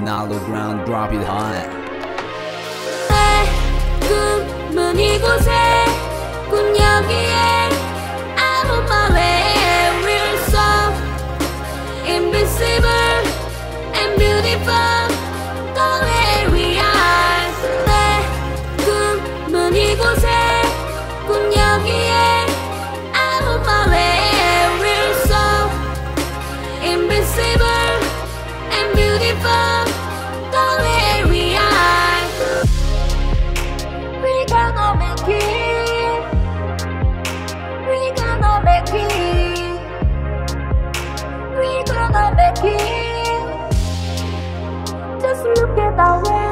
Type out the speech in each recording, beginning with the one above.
Nalo ground, drop it high. It. Just look at our way.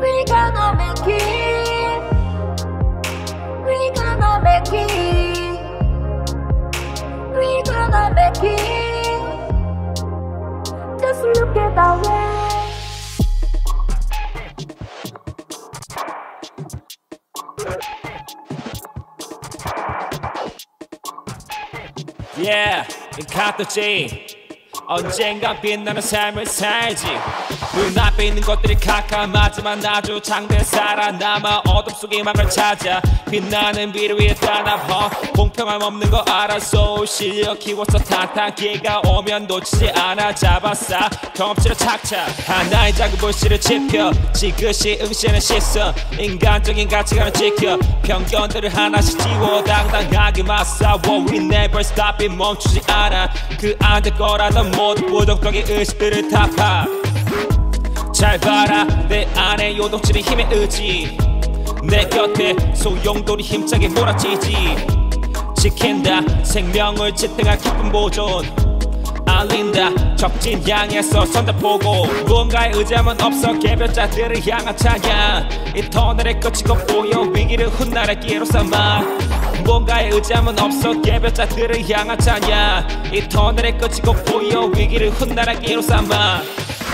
We gonna make it. We gonna make it. We gonna make it. Just look at our way. Yeah, 이 카드지 언젠가 빛나는 삶을 살지 눈앞에 있는 것들이 캄캄하지만 아주 장대 살아남아 어둠 속의 막을 찾아 빛나는 비를 위해 떠나봐. 공평함 없는 거 알았어 실력 키워서 탄탄 기회가 오면 놓치지 않아. 잡았어 경험치로 착착. 하나의 작은 불씨를 지펴. 지그시 응시는 시선. 인간적인 가치관을 지켜. 편견들을 하나씩 지워. 당당하게 맞싸워 We never stop it. 멈추지 않아. 그 안될 거라던 모든 부정적인 의식들을 타파 잘 봐라. 내 안에 요동치는 힘의 의지. 내 곁에 소용돌이 힘차게 몰아치지. 지킨다. 생명을 지탱할 기쁜 보존. 알린다. 적진 향해서 선다보고. 무언가에 의지함은 없어. 개별자들을 향한 찬양. 이 터널의 끝이고 보여. 위기를 훗날의 기회로 삼아. 뭔가에 의지함은 없어. 개별자들을 향한 찬양. 이 터널의 끝이고 보여. 위기를 훗날의 기회로 삼아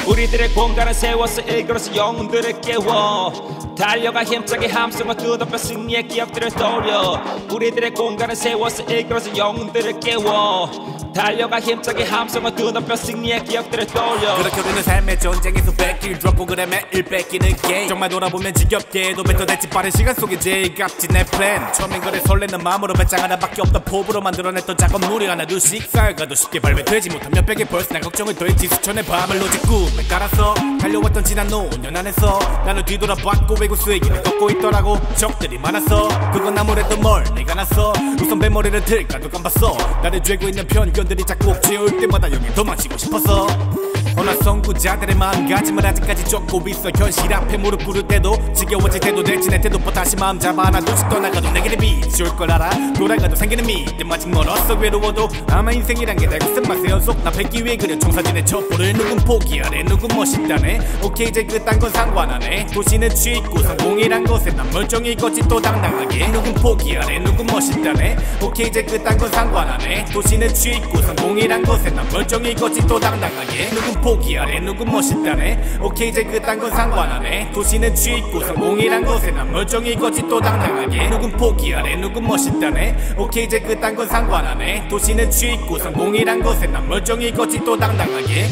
우리들의 공간을 세워서 일그러서 영웅들을 깨워. 달려가 힘차게 함성을 두덮여 승리의 기억들을 떠올려. 우리들의 공간을 세워서 일그러서 영웅들을 깨워. 달려가 힘차게 함성을 두덮여 승리의 기억들을 떠올려. 그렇게 우리는 삶의 전쟁에서 뺏길 드롭 프로그램에 일 뺏기는 게임. 정말 돌아보면 지겹게도 뱉어냈지 빠른 시간 속에 제일 값진 내 플랜 처음엔 그래 설레는 마음으로 배짱 하나밖에 없던 포부로 만들어냈던 작업물이 하나 둘씩 쌓여가도 쉽게 발매되지 못한 몇백의 벌써 난 걱정을 더했지. 수천의 밤을 오직 꿈에 깔아서 달려왔던 지난 5년 안에서 나는 뒤돌아봤고 외구수의 길을 걷고 있더라고 적들이 많았어 그건 아무래도 뭘 내가 났어 우선 배머리를 들까도 깜봤어 나를 죄고 있는 편견들이 자꾸 옥죄올 때마다 여기 도망치고 싶었어 허나 선구자들의 마음가짐을 아직까지 쫓고 있어 현실 앞에 무릎 꿇을 때도 지겨워질 때도 내친의 태도 버 다시 마음 잡아 하나 둘씩 떠나가도 내게 빛이 올걸 알아 돌아가도 생기는 믿음 아직 멀었어 외로워도 아마 인생이란 게 달고 쓴맛의 연속 나 뵙기 위해 그려 청사진의 첩보를 누군 포기하래 누군 멋있다네? 오케이 이제 그딴 건 상관하네. 도시는 취있고 성공이란 것에 난 멀쩡히 걷지 또 당당하게. 누군 포기하래 누군 멋있다네? 오케이 이제 그딴 건 상관하네. 도시는 취있고 성공이란 것에 난 멀쩡히 걷지 또 당당하게. 누군 포기하래 누군 멋있다네? 오케이 이제 그딴 건 상관하네. 도시는 취있고 성공이란 것에 난 멀쩡히 걷지 또 당당하게. 누군 포기하래 누군 멋있다네? 오케이 이제 그딴 건 상관하네. 도시는 취있고 성공이란 것에 난 멀쩡히 걷지 또 당당하게